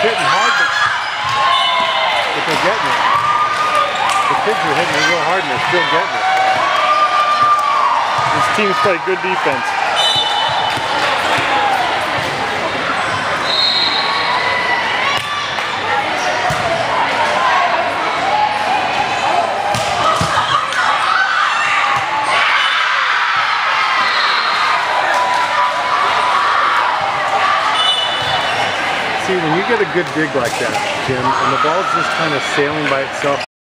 He's hitting hard, but, but they're getting it. The kids are hitting it real hard and they're still getting it. This team's played good defense. See, when you get a good dig like that, Jim, and the ball's just kind of sailing by itself